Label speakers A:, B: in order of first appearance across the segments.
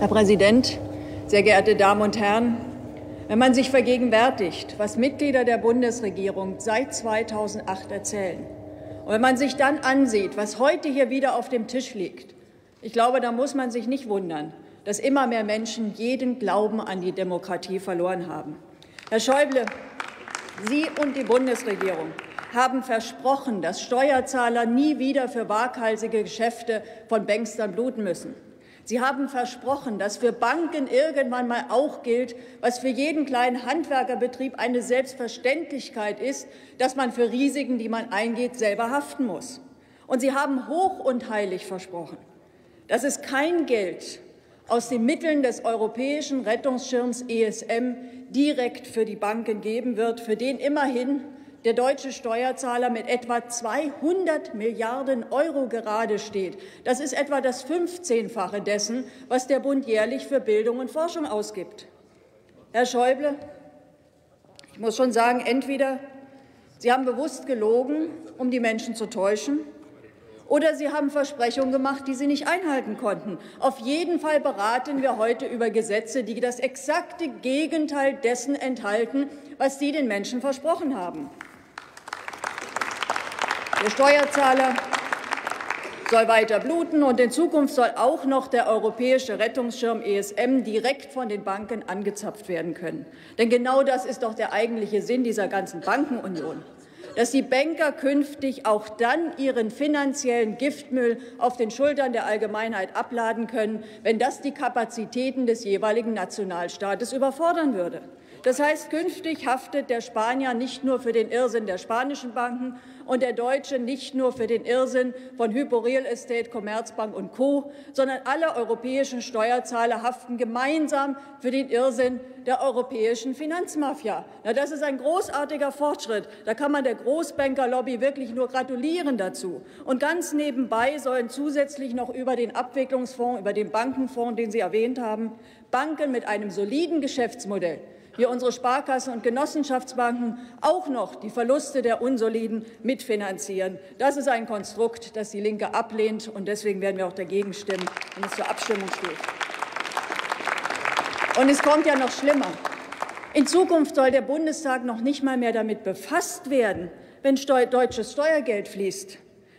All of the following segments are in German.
A: Herr Präsident, sehr geehrte Damen und Herren! Wenn man sich vergegenwärtigt, was Mitglieder der Bundesregierung seit 2008 erzählen, und wenn man sich dann ansieht, was heute hier wieder auf dem Tisch liegt, ich glaube, da muss man sich nicht wundern, dass immer mehr Menschen jeden Glauben an die Demokratie verloren haben. Herr Schäuble, Sie und die Bundesregierung haben versprochen, dass Steuerzahler nie wieder für waghalsige Geschäfte von Bankstern bluten müssen. Sie haben versprochen, dass für Banken irgendwann mal auch gilt, was für jeden kleinen Handwerkerbetrieb eine Selbstverständlichkeit ist, dass man für Risiken, die man eingeht, selber haften muss. Und Sie haben hoch und heilig versprochen, dass es kein Geld aus den Mitteln des europäischen Rettungsschirms ESM direkt für die Banken geben wird, für den immerhin der deutsche Steuerzahler mit etwa 200 Milliarden Euro gerade steht. Das ist etwa das 15-fache dessen, was der Bund jährlich für Bildung und Forschung ausgibt. Herr Schäuble, ich muss schon sagen, entweder Sie haben bewusst gelogen, um die Menschen zu täuschen, oder Sie haben Versprechungen gemacht, die Sie nicht einhalten konnten. Auf jeden Fall beraten wir heute über Gesetze, die das exakte Gegenteil dessen enthalten, was Sie den Menschen versprochen haben. Der Steuerzahler soll weiter bluten, und in Zukunft soll auch noch der europäische Rettungsschirm ESM direkt von den Banken angezapft werden können. Denn genau das ist doch der eigentliche Sinn dieser ganzen Bankenunion dass die Banker künftig auch dann ihren finanziellen Giftmüll auf den Schultern der Allgemeinheit abladen können, wenn das die Kapazitäten des jeweiligen Nationalstaates überfordern würde. Das heißt, künftig haftet der Spanier nicht nur für den Irrsinn der spanischen Banken, und der Deutsche nicht nur für den Irrsinn von Hypo Real Estate, Commerzbank und Co., sondern alle europäischen Steuerzahler haften gemeinsam für den Irrsinn der europäischen Finanzmafia. Na, das ist ein großartiger Fortschritt. Da kann man der Großbankerlobby wirklich nur gratulieren dazu. Und ganz nebenbei sollen zusätzlich noch über den Abwicklungsfonds, über den Bankenfonds, den Sie erwähnt haben, Banken mit einem soliden Geschäftsmodell wir unsere Sparkassen und Genossenschaftsbanken auch noch die Verluste der Unsoliden mitfinanzieren. Das ist ein Konstrukt, das die Linke ablehnt, und deswegen werden wir auch dagegen stimmen, wenn es zur Abstimmung steht. Und es kommt ja noch schlimmer. In Zukunft soll der Bundestag noch nicht mal mehr damit befasst werden, wenn deutsches Steuergeld fließt.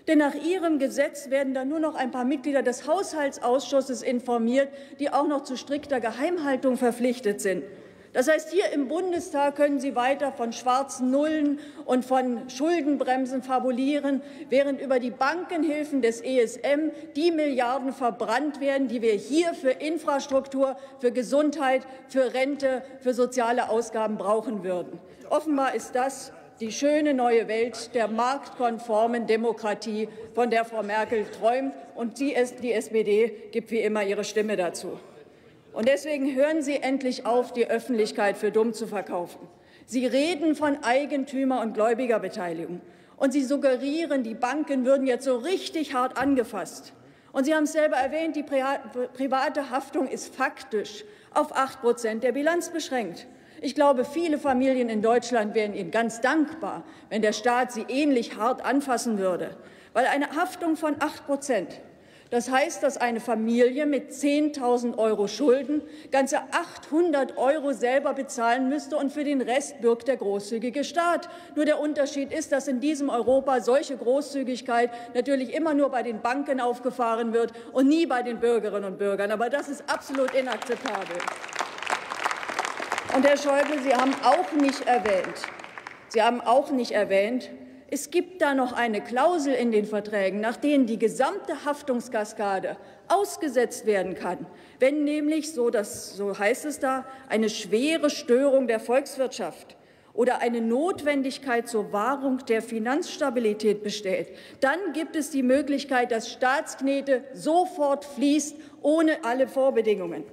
A: Denn nach Ihrem Gesetz werden dann nur noch ein paar Mitglieder des Haushaltsausschusses informiert, die auch noch zu strikter Geheimhaltung verpflichtet sind. Das heißt, hier im Bundestag können Sie weiter von schwarzen Nullen und von Schuldenbremsen fabulieren, während über die Bankenhilfen des ESM die Milliarden verbrannt werden, die wir hier für Infrastruktur, für Gesundheit, für Rente, für soziale Ausgaben brauchen würden. Offenbar ist das die schöne neue Welt der marktkonformen Demokratie, von der Frau Merkel träumt, und die SPD gibt wie immer ihre Stimme dazu. Und deswegen hören Sie endlich auf, die Öffentlichkeit für dumm zu verkaufen. Sie reden von Eigentümer- und Gläubigerbeteiligung. Und Sie suggerieren, die Banken würden jetzt so richtig hart angefasst. Und Sie haben es selber erwähnt, die private Haftung ist faktisch auf 8 Prozent der Bilanz beschränkt. Ich glaube, viele Familien in Deutschland wären Ihnen ganz dankbar, wenn der Staat sie ähnlich hart anfassen würde. Weil eine Haftung von 8 Prozent das heißt, dass eine Familie mit 10.000 Euro Schulden ganze 800 Euro selber bezahlen müsste, und für den Rest bürgt der großzügige Staat. Nur der Unterschied ist, dass in diesem Europa solche Großzügigkeit natürlich immer nur bei den Banken aufgefahren wird und nie bei den Bürgerinnen und Bürgern. Aber das ist absolut inakzeptabel. Und Herr Schäuble, Sie haben auch nicht erwähnt, Sie haben auch nicht erwähnt, es gibt da noch eine Klausel in den Verträgen, nach denen die gesamte Haftungskaskade ausgesetzt werden kann, wenn nämlich, so, das, so heißt es da, eine schwere Störung der Volkswirtschaft oder eine Notwendigkeit zur Wahrung der Finanzstabilität besteht, dann gibt es die Möglichkeit, dass Staatsknete sofort fließt, ohne alle Vorbedingungen.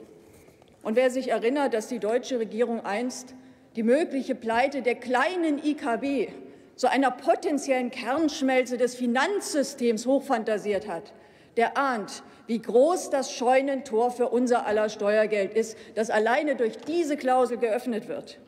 A: Und wer sich erinnert, dass die deutsche Regierung einst die mögliche Pleite der kleinen IKB zu einer potenziellen Kernschmelze des Finanzsystems hochfantasiert hat, der ahnt, wie groß das Scheunentor für unser aller Steuergeld ist, das alleine durch diese Klausel geöffnet wird.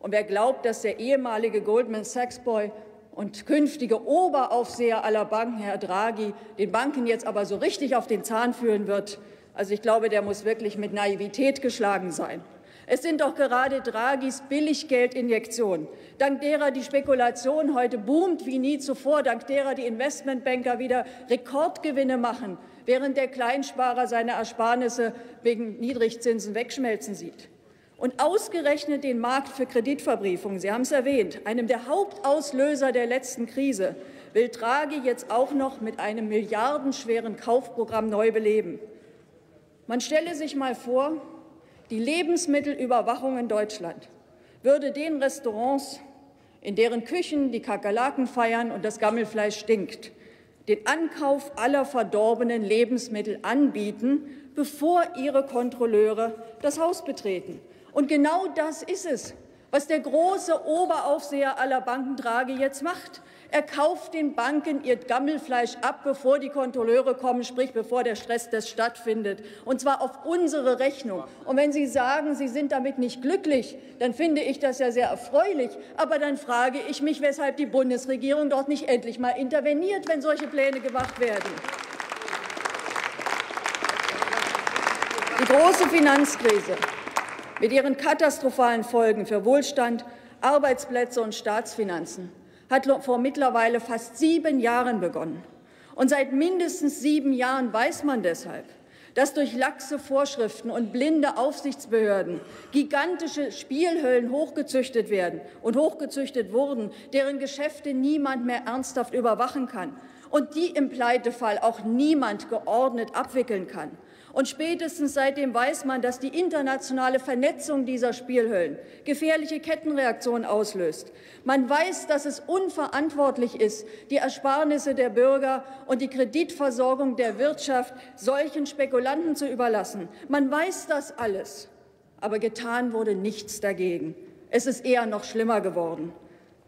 A: Und wer glaubt, dass der ehemalige Goldman Sachs Boy und künftige Oberaufseher aller Banken, Herr Draghi, den Banken jetzt aber so richtig auf den Zahn führen wird, also ich glaube, der muss wirklich mit Naivität geschlagen sein. Es sind doch gerade Draghis Billiggeldinjektionen, dank derer die Spekulation heute boomt wie nie zuvor, dank derer die Investmentbanker wieder Rekordgewinne machen, während der Kleinsparer seine Ersparnisse wegen Niedrigzinsen wegschmelzen sieht. Und ausgerechnet den Markt für Kreditverbriefungen, Sie haben es erwähnt, einem der Hauptauslöser der letzten Krise, will Draghi jetzt auch noch mit einem milliardenschweren Kaufprogramm neu beleben. Man stelle sich mal vor, die Lebensmittelüberwachung in Deutschland würde den Restaurants, in deren Küchen die Kakerlaken feiern und das Gammelfleisch stinkt, den Ankauf aller verdorbenen Lebensmittel anbieten, bevor ihre Kontrolleure das Haus betreten. Und genau das ist es, was der große Oberaufseher aller Banken Draghi jetzt macht. Er kauft den Banken ihr Gammelfleisch ab, bevor die Kontrolleure kommen, sprich bevor der Stress das stattfindet, und zwar auf unsere Rechnung. Und wenn Sie sagen, Sie sind damit nicht glücklich, dann finde ich das ja sehr erfreulich. Aber dann frage ich mich, weshalb die Bundesregierung dort nicht endlich mal interveniert, wenn solche Pläne gemacht werden. Die große Finanzkrise mit ihren katastrophalen Folgen für Wohlstand, Arbeitsplätze und Staatsfinanzen hat vor mittlerweile fast sieben Jahren begonnen. Und seit mindestens sieben Jahren weiß man deshalb, dass durch laxe Vorschriften und blinde Aufsichtsbehörden gigantische Spielhöllen hochgezüchtet werden und hochgezüchtet wurden, deren Geschäfte niemand mehr ernsthaft überwachen kann und die im Pleitefall auch niemand geordnet abwickeln kann. Und spätestens seitdem weiß man, dass die internationale Vernetzung dieser Spielhöllen gefährliche Kettenreaktionen auslöst. Man weiß, dass es unverantwortlich ist, die Ersparnisse der Bürger und die Kreditversorgung der Wirtschaft solchen Spekulanten zu überlassen. Man weiß das alles, aber getan wurde nichts dagegen. Es ist eher noch schlimmer geworden.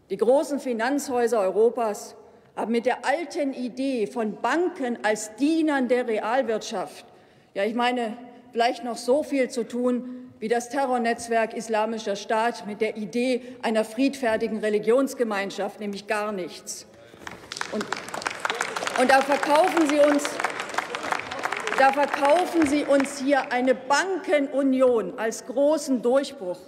A: Die großen Finanzhäuser Europas haben mit der alten Idee von Banken als Dienern der Realwirtschaft ja, ich meine, vielleicht noch so viel zu tun wie das Terrornetzwerk Islamischer Staat mit der Idee einer friedfertigen Religionsgemeinschaft, nämlich gar nichts. Und, und da verkaufen Sie uns da verkaufen Sie uns hier eine Bankenunion als großen Durchbruch,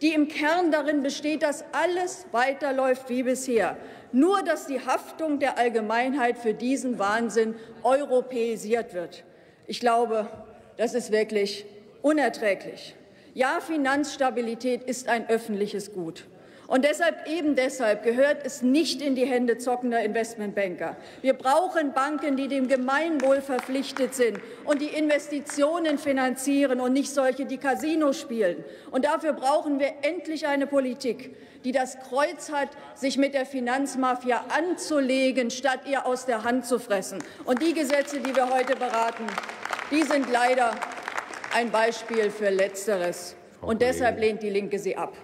A: die im Kern darin besteht, dass alles weiterläuft wie bisher, nur dass die Haftung der Allgemeinheit für diesen Wahnsinn europäisiert wird. Ich glaube, das ist wirklich unerträglich. Ja, Finanzstabilität ist ein öffentliches Gut. Und deshalb, eben deshalb gehört es nicht in die Hände zockender Investmentbanker. Wir brauchen Banken, die dem Gemeinwohl verpflichtet sind und die Investitionen finanzieren und nicht solche, die Casino spielen. Und dafür brauchen wir endlich eine Politik, die das Kreuz hat, sich mit der Finanzmafia anzulegen, statt ihr aus der Hand zu fressen. Und die Gesetze, die wir heute beraten, die sind leider ein Beispiel für Letzteres. Und deshalb lehnt die Linke sie ab.